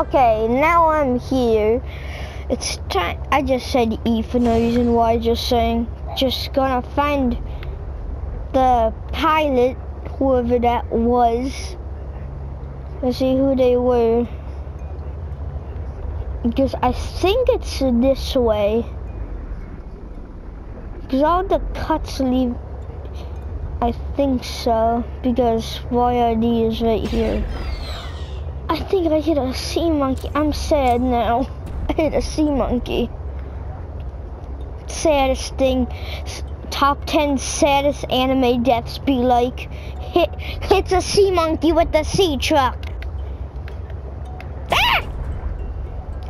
Okay, now I'm here. It's time. I just said E for no reason why. Just saying. Just gonna find the pilot, whoever that was. Let's see who they were. Because I think it's this way. Because all the cuts leave. I think so. Because YRD is right here. I think I hit a sea monkey. I'm sad now. I hit a sea monkey. Saddest thing. Top 10 saddest anime deaths be like hit hits a sea monkey with the sea truck. Ah!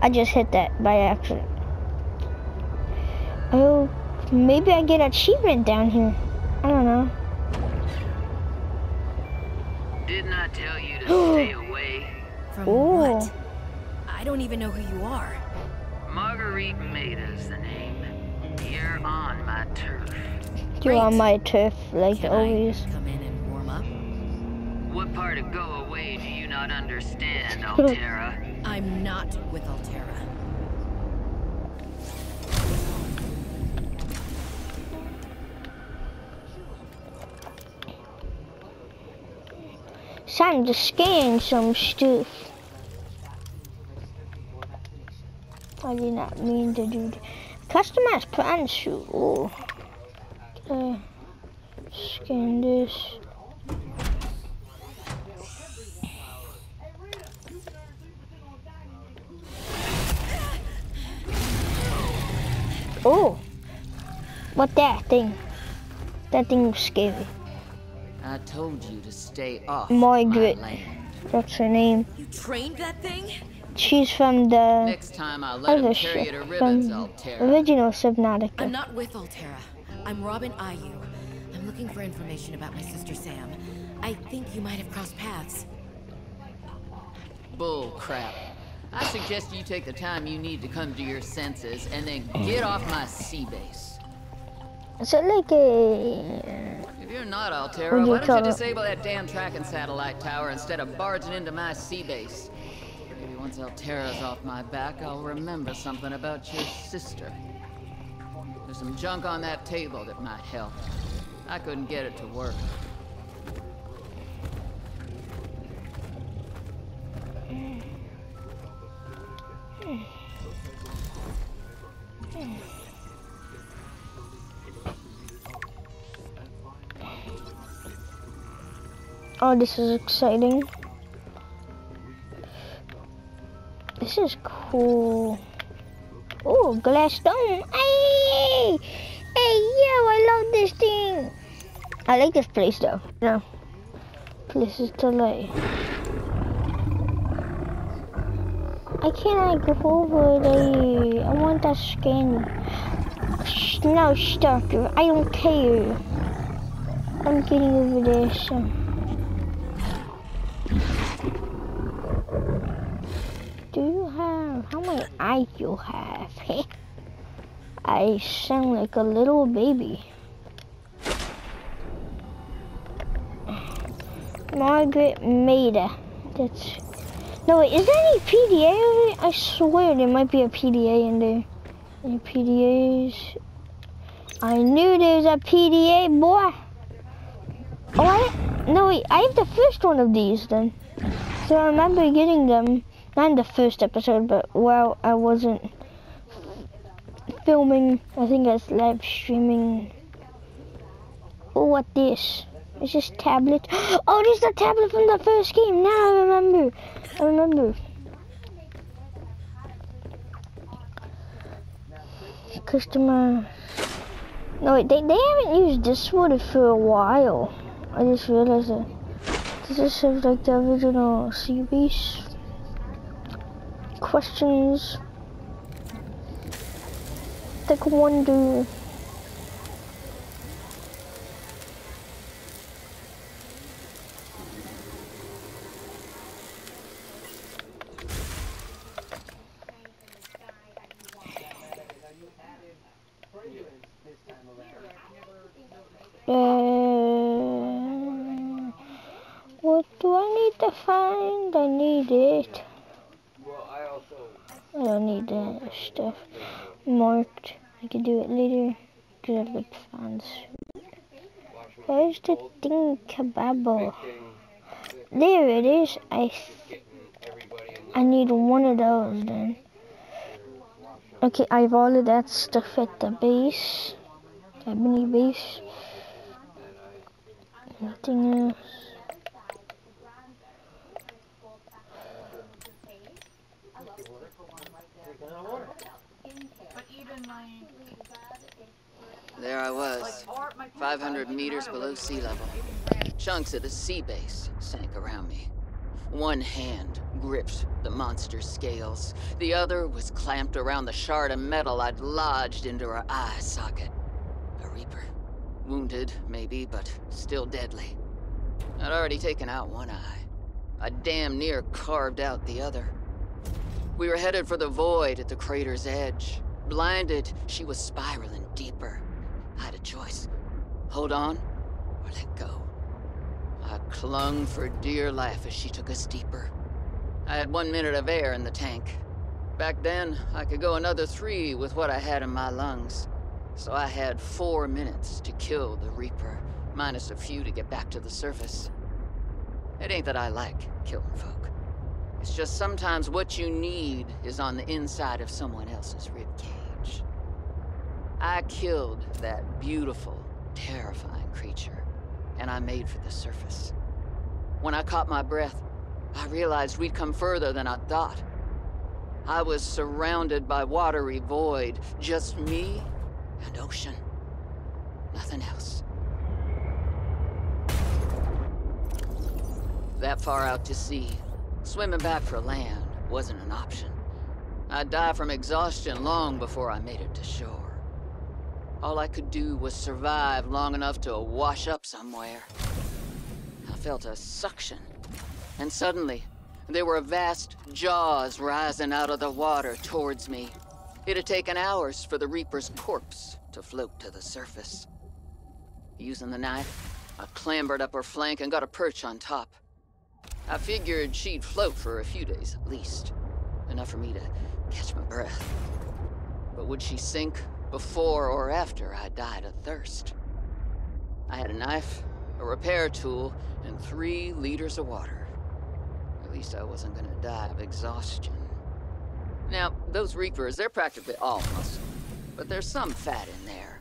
I just hit that by accident. Oh, maybe I get achievement down here. I don't know. Didn't I tell you to stay away? From Ooh. what? I don't even know who you are. Marguerit Maida's the name. You're on my turf. You're on my turf like Can always. I come in and warm up? What part of go away do you not understand, Alterra? I'm not with Alterra. Time to scan some stuff. I did not mean to do that. Customize plan shoot. Ooh. Okay. Scan this. Oh. What that thing? That thing was scary. I told you to stay off Margaret. my land. That's her name. You trained that thing? She's from the Next time I let him other carry you ship. to ribbons, From Alterra. original Subnautica. I'm not with Alterra. I'm Robin Ayou. I'm looking for information about my sister Sam. I think you might have crossed paths. Bull crap. I suggest you take the time you need to come to your senses and then get off my sea base. Is it like a... If you're not Alterra, What do you why don't call you it? disable that damn tracking satellite tower instead of barging into my sea base? Once Alterra's off my back, I'll remember something about your sister. There's some junk on that table that might help. I couldn't get it to work. Oh, this is exciting. This is cool. Oh, glass dome. Hey! Hey, yo, I love this thing. I like this place though. No. This is to lay. I can't go over there. I want that skin. No, Stalker. I don't care. I'm getting over there, so. Do you have how many eyes you have? I sound like a little baby. Margaret Maida. That's no wait, is there any PDA? I swear there might be a PDA in there. Any PDAs? I knew there was a PDA, boy. Oh, I, no wait, I have the first one of these then. So I remember getting them, not in the first episode, but while I wasn't filming, I think I was live streaming. Oh, what this? Is this tablet? Oh, this is the tablet from the first game. Now I remember. I remember. Customer. No, wait, they, they haven't used this one for a while. I just realized that. Does this have like the original sea base? Questions? Like wonder. Uh, what do I need to find? I need it. I don't need that stuff marked. I can do it later. Cause I like fans. Where's the thing kababo? There it is. I I need one of those then. Okay, I have all of that stuff at the base. That mini base. Anything else? There I was, 500 meters below sea level. Chunks of the sea base sank around me. One hand gripped the monster's scales. The other was clamped around the shard of metal I'd lodged into her eye socket. A Reaper. Wounded, maybe, but still deadly. I'd already taken out one eye. I damn near carved out the other. We were headed for the void at the crater's edge. Blinded, she was spiraling deeper. I had a choice. Hold on, or let go. I clung for dear life as she took us deeper. I had one minute of air in the tank. Back then, I could go another three with what I had in my lungs. So I had four minutes to kill the Reaper, minus a few to get back to the surface. It ain't that I like killing folk. It's just sometimes what you need is on the inside of someone else's ribcage. I killed that beautiful, terrifying creature, and I made for the surface. When I caught my breath, I realized we'd come further than I thought. I was surrounded by watery void, just me and ocean. Nothing else. That far out to sea, swimming back for land wasn't an option. I'd die from exhaustion long before I made it to shore. All I could do was survive long enough to wash up somewhere. I felt a suction, and suddenly, there were vast jaws rising out of the water towards me. It had taken hours for the Reaper's corpse to float to the surface. Using the knife, I clambered up her flank and got a perch on top. I figured she'd float for a few days at least. Enough for me to catch my breath. But would she sink before or after I died of thirst? I had a knife, a repair tool, and three liters of water. At least I wasn't gonna die of exhaustion. Now, those Reapers, they're practically all muscle, but there's some fat in there.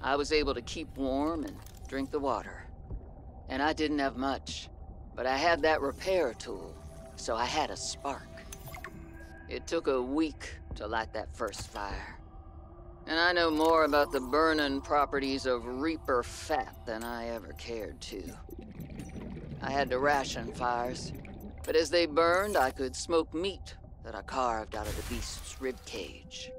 I was able to keep warm and drink the water. And I didn't have much, but I had that repair tool, so I had a spark. It took a week to light that first fire. And I know more about the burning properties of Reaper fat than I ever cared to. I had to ration fires, but as they burned, I could smoke meat that I carved out of the beast's rib cage.